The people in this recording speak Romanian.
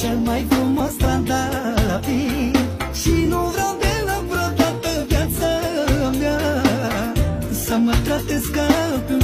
cel mai frumos trandafir. Și nu vreau de la vreodată viața mea Să mă tratez ca pe